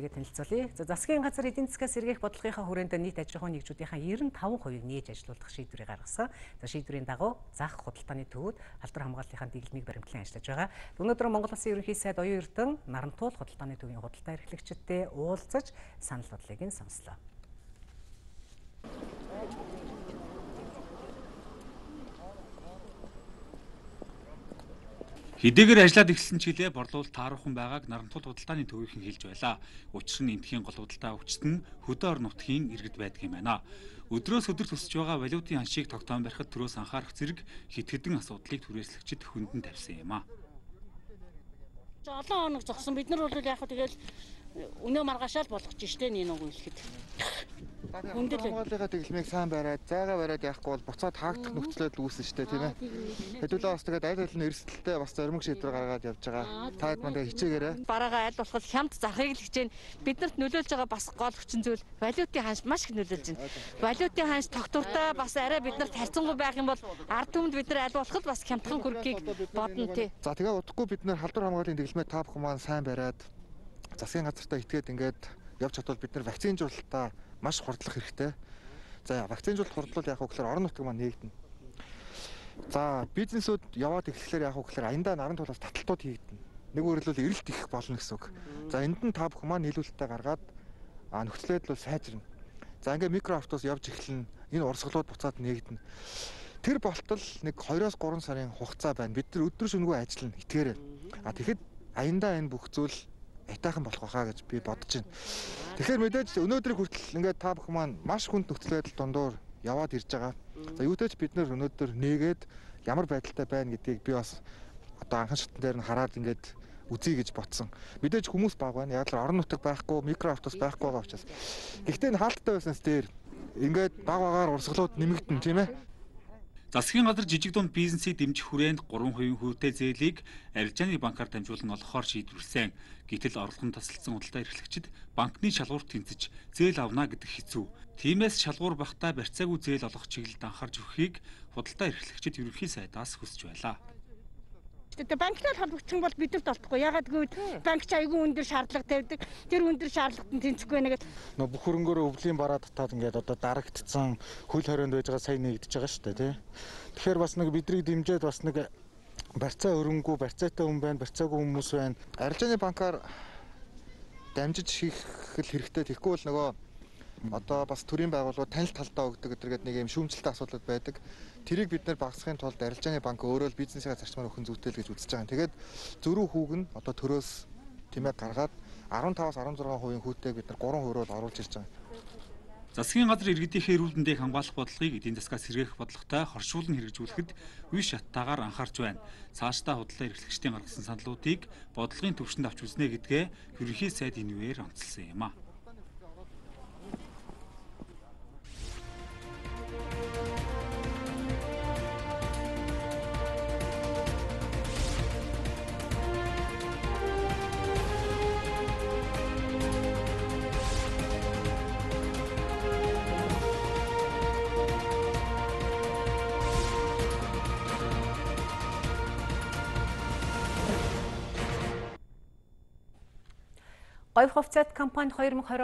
нэгэ танилцуулъя. За засгийн газар эдийн засгаас сэргээх бодлогынхаа хүрээнд нийт аж ахуйн нэгжүүдийнхаа 95%-ийг нээж ажилуулах шийдвэрийг гаргасан. За шийдвэрийн дагуу зах худалдааны төвүүд алдар хамгааллынхаа дэглэмийг баримтлан ажиллаж байгаа. Өнөөдөр Монгол Улсын ерөнхий сайд оюун эрдэн Нарантуул худалдааны төвийн худалдаа эрхлэгчдтэй уулзаж санал бодлыг нь сонслоо. Хэдийгээр ажиллаад эхэлсэн ч гэлээ борлуулалт тааруухан байгааг Нарантул худалдааны төвийнхэн хэлж байлаа. Учир нь энтхийн гол худалдаа өвчт нь хөдөө орон нутгийн иргэд байдаг юм байна. Өдрөөс өдөр төсөж байгаа валютын аншийг тогтоон барихад төрөөс анхаарах зэрэг хит хитэн асуудлыг түрээслэгчид хүндэн тавьсан юм а. Олон хоног зогсон бид нар бол яг хөө тэгэл өнөө маргаашаал болгож штэ нэг нэг хэлэхэд. Хүндэл Монголынхаа тэглэмийг сайн бариад, зайгаа бариад явахгүй бол буцаад хаагдах нөхцөлөд үүснэ шүү дээ, тийм ээ. Хэдүүлээ бас тэгээд аль аль нь эрсдэлтэй бас зоримог шийдвэр гаргаад явж байгаа. Таад мандаа хичээгээрэй. Бараагаа аль болох хямд зархыг л хичээн биднэрт нөлөөлж байгаа бас гол хүчин зүйл валютын ханш маш их нөлөөлж байна. Валютын ханш тогтвортой бас арай биднэрт харьцангуй байх юм бол ард түмэнд бид нар аль болох бас хямдхан хөргийг бодно тий. За тэгээ удахгүй бид нар халдвар хамгааллын тэглэмээ та бүхэн маань сайн бариад засгийн газартаа итгээд ингээд явж чадвал бид нар вакцинжуулалтаа маш хурдлах хэрэгтэй. За вакцинжуулалт хурдлал яг гэхээр орон нутаг маань нээгдэнэ. За бизнесүүд яваад эхлэхээр яг гэхээр аяндаа наран тулаас таталтууд хийгдэнэ. Нэг өөрөлдөл эрэлт их болно гэсэн үг. За энд нь та бүхэн маань нийлүүлэлтээ гаргаад а нөхцөл байдал бол сайжирна. За ингээ микроавтобус явж эхэлнэ. Энэ урсгалууд буцаад нээгдэнэ. Тэр болтол нэг 2-оос 3 сарын хугацаа байна. Бид нар өдөр шөнөгүй ажиллана. Итгээрэй. А тэгэхэд аяндаа энэ бүх зүйл айтайхан болох байхаа гэж би бодож байна. Тэгэхээр мэдээж өнөөдрийг хүртэл ингээд та бүхэн маань маш хүнд нөхцөл байдал дундуур яваад ирж байгаа. За юутэйч бид нөр өнөөдөр нээгээд ямар байдалтай байна гэдгийг би бас одоо анхан шатн дээр нь хараад ингээд үзье гэж ботсон. Мэдээж хүмүүс баг байна. Яг л орон нутаг байхгүй, микроавтобус байхгүй байгаа учраас. Гэхдээ энэ хаалттай байснаас дээр ингээд баг багаар урсгалууд нэмэгдэн тийм ээ. Засгийн газар жижиг дунд бизнесийг дэмжих хүрээнд 3% хүүтэй зээлийг арилжааны банкар дамжуулан олгохоор шийдвэрлсэн. Гэтэл орлогон тасалдсан худалдаа эрхлэгчид банкны шалгуур тэнцэж зээл авна гэдэг хэцүү. Тиймээс шалгуур багтаа барьцаагүй зээл олох чиглэлд анхаарч өгөхийг худалдаа эрхлэгчид ерөнхий сайдаас хүсэж байлаа. Тэгээ банкнаар холбогдсон бол бидэрт олдохгүй. Ягаад гэвэл банк ч айгүй өндөр шаардлага тавьдаг. Тэр өндөр шаардлагад нь тэнцэхгүй байна гэдэг. Нөө бүх хөрөнгөөрөө өвлийн бараа татаад ингээд одоо дарагдцсан хөл хорионд байж байгаа сайн нэгдэж байгаа шүү дээ тий. Тэгэхээр бас нэг бидрийг дэмжиж бас нэг барьцаа өрөнгөө, барьцаатай хүн байна, барьцаагүй хүмүүс байна. Арилжааны банкар дамжиж хийх хэрэгтэй. Тэгэхгүй бол нөгөө одоо бас төрийн байгууллагууд танил талдаа өгдөг гэдэргээд нэг юм шүүмжлэлтэй асуудал байдаг. Тэрийг бид нэр багасгахын тулд арилжааны банк өөрөө л бизнесээ зарчмаар өгөх зүйтэй л гэж үзэж байгаа. Тэгээд зөрүү хүүг нь одоо төрөөс тэмээ гаргаад 15-аас 16% хүүтэйг бид нар 3% руу оруулж ирж байгаа. Засгийн газар иргэдийнхээ эрүүл мэндэд хамгаалах бодлогыг эдийн засгаас сэргээх бодлоготой хоршуулн хэрэгжүүлэхэд үе шаттаагаар анхаарч байна. Цаашдаа худлаа эрхлэгчдийн гаргасан саналуудыг бодлогын төвшөнд авч үзнэ гэдгээ ерөнхий сайд энэвээр онцлсан юм а. Говь хувьцаат компани 2020